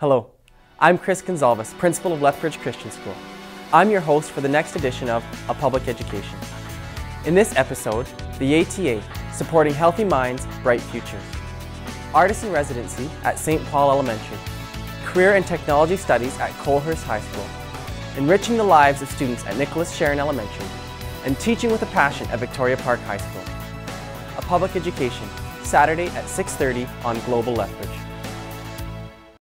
Hello, I'm Chris Gonzalez, Principal of Lethbridge Christian School. I'm your host for the next edition of A Public Education. In this episode, the ATA, supporting healthy minds, bright futures. Artist residency at St. Paul Elementary. Career and technology studies at Coalhurst High School. Enriching the lives of students at Nicholas Sheran Elementary. And teaching with a passion at Victoria Park High School. A Public Education, Saturday at 6.30 on Global Lethbridge.